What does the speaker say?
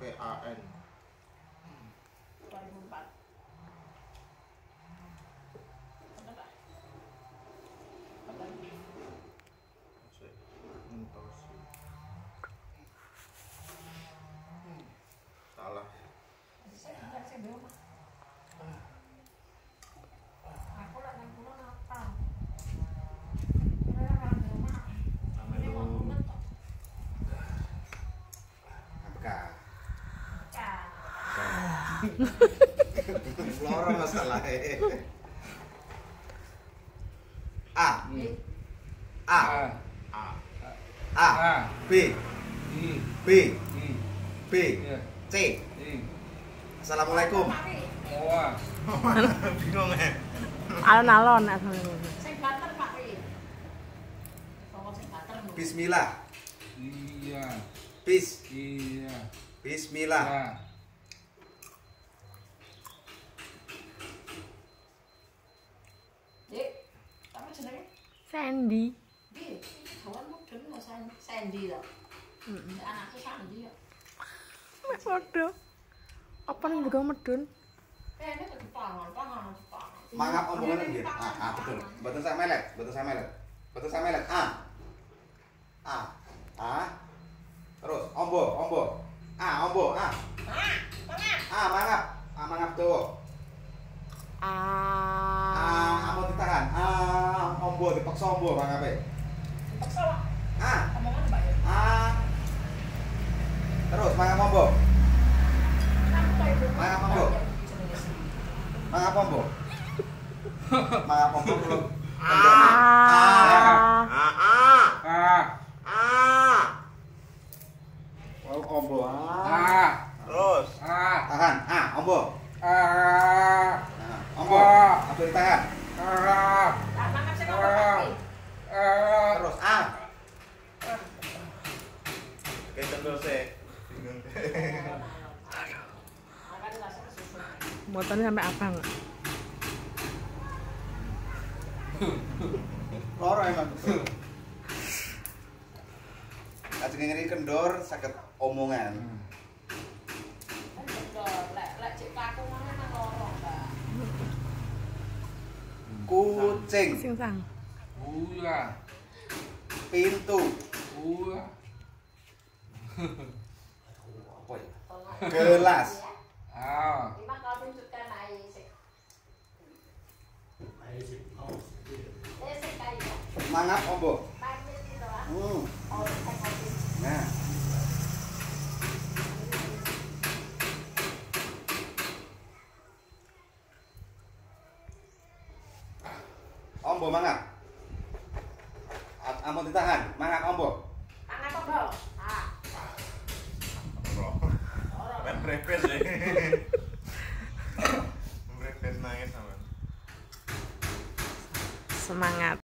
PAN 2004 Bener tak? Bener. Cek Entosi Salah saya belum. Loro masalah A. A. A. A. A. B. B. B. C. Assalamualaikum. Tapi, Wah Bingung ya Alon-alon assalamualaikum. sing banter Pak. Bismillah. Iya. Bis. Iya. Bismillah Ya Dik, apa jenenge? Sandy. Sandy lho. Heeh. Anakku Sandy yo. Mek padha. Apa ning juga medun? Ini tuh pangan, pangan, pangan. Mangap omongan gitu A A betul betul saya melet betul saya melet betul saya melet A A A terus ombo ombo A ombo A A mangap A mangap tuh Ah. Ombo dipaksa ombo mangape Dipaksa lah. A Omongan Mbak ya. A terus mangap ombo. Jenenge sih. mangap ombo mangap ombo belum. Ah. A A A A Oh, ombo A A Terus. A tahan. A ombo A Nah, ombo A. apa ditahan A Lah mangap sing apa Pak Wi? A terus A Kesusun. Motornya sampai abang. loro emang Lajeng ngene kendor saged omongan. Betul, lek lek cek kaku mana nang lorong, Mbak. Kucing, Sing sang. Uya pintu, Uya apa ya? Tengok. Gelas. A Lima kalau tunjukkan air sik. Sik kayu. Mangap ombo. Ah. Hmm. Oh. Nah, ombo mangap. A- Ampun ditahan, mangap ombo. Semangat.